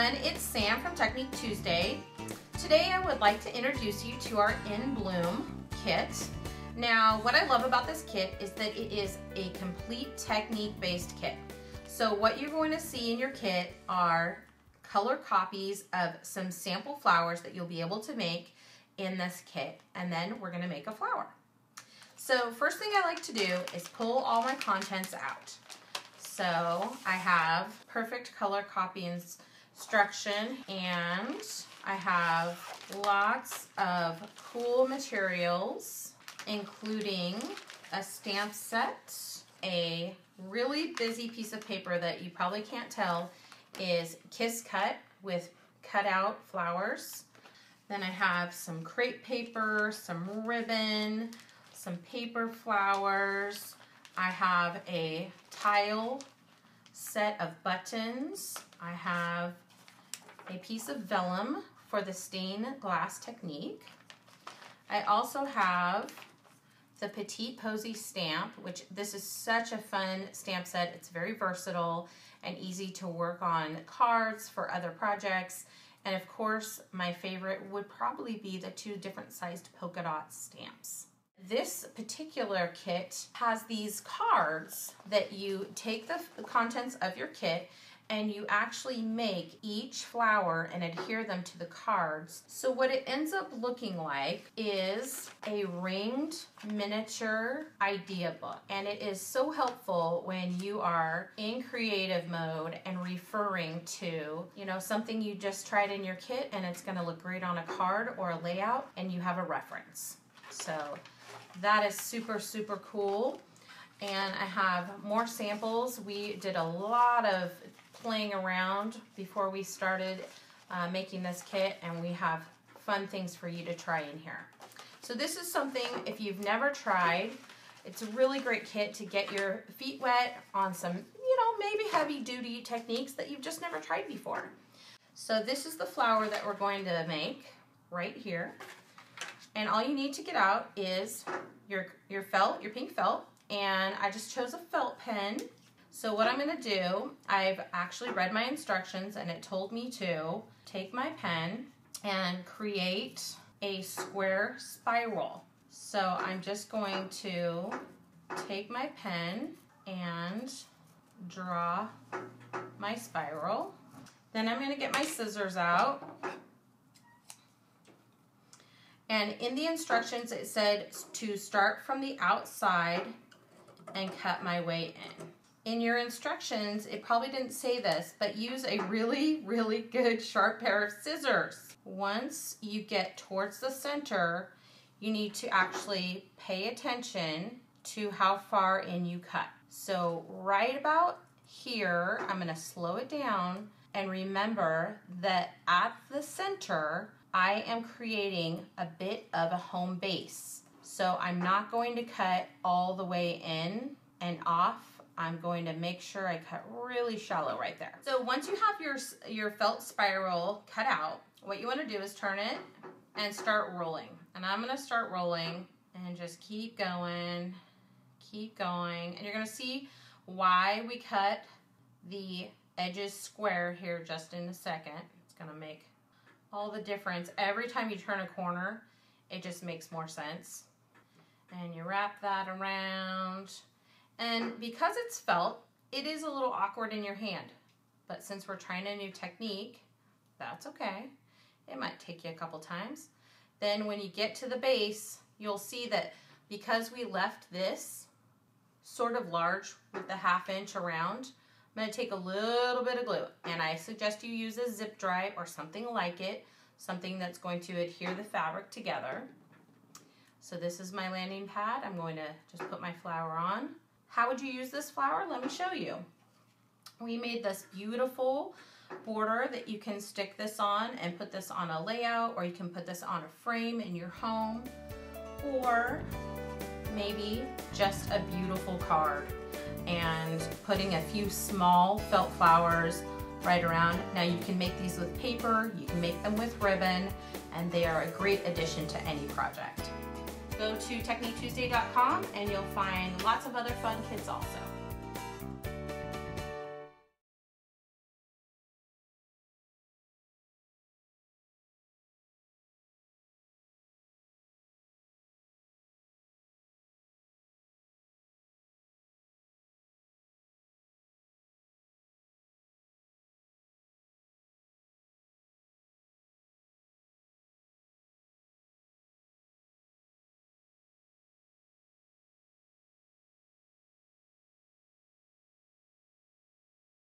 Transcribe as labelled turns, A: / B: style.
A: everyone, it's Sam from Technique Tuesday. Today I would like to introduce you to our In Bloom kit. Now what I love about this kit is that it is a complete technique based kit. So what you're going to see in your kit are color copies of some sample flowers that you'll be able to make in this kit and then we're going to make a flower. So first thing I like to do is pull all my contents out. So I have perfect color copy instruction and I have lots of cool materials including a stamp set, a really busy piece of paper that you probably can't tell is Kiss Cut with cut out flowers. Then I have some crepe paper, some ribbon, some paper flowers. I have a tile set of buttons. I have a piece of vellum for the stained glass technique. I also have the Petite Posy stamp, which this is such a fun stamp set. It's very versatile and easy to work on cards for other projects. And of course, my favorite would probably be the two different sized polka dot stamps. This particular kit has these cards that you take the contents of your kit and you actually make each flower and adhere them to the cards. So what it ends up looking like is a ringed miniature idea book. And it is so helpful when you are in creative mode and referring to, you know, something you just tried in your kit and it's gonna look great on a card or a layout and you have a reference. So that is super, super cool and I have more samples. We did a lot of playing around before we started uh, making this kit and we have fun things for you to try in here. So this is something, if you've never tried, it's a really great kit to get your feet wet on some, you know, maybe heavy duty techniques that you've just never tried before. So this is the flower that we're going to make right here. And all you need to get out is your, your felt, your pink felt, and I just chose a felt pen so what I'm to do, I've actually read my instructions and it told me to take my pen and create a square spiral. So I'm just going to take my pen and draw my spiral. Then I'm to get my scissors out. And in the instructions it said to start from the outside and cut my way in in your instructions, it probably didn't say this, but use a really, really good sharp pair of scissors. Once you get towards the center, you need to actually pay attention to how far in you cut. So right about here, I'm gonna slow it down and remember that at the center, I am creating a bit of a home base. So I'm not going to cut all the way in and off I'm going to make sure I cut really shallow right there. So once you have your, your felt spiral cut out, what you want to do is turn it and start rolling. And I'm going to start rolling and just keep going, keep going. And you're going to see why we cut the edges square here just in a second. It's going to make all the difference. Every time you turn a corner, it just makes more sense. And you wrap that around and because it's felt, it is a little awkward in your hand. But since we're trying a new technique, that's okay. It might take you a couple times. Then when you get to the base, you'll see that because we left this sort of large with the half inch around, I'm gonna take a little bit of glue and I suggest you use a zip dry or something like it, something that's going to adhere the fabric together. So this is my landing pad. I'm going to just put my flower on. How would you use this flower? Let me show you. We made this beautiful border that you can stick this on and put this on a layout or you can put this on a frame in your home or maybe just a beautiful card and putting a few small felt flowers right around. Now you can make these with paper, you can make them with ribbon, and they are a great addition to any project go to techniquetuesday.com and you'll find lots of other fun kits also.